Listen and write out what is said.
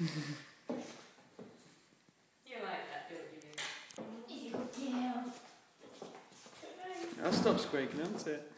you like that, don't you? Is good? Yeah. I'll stop squeaking, isn't it?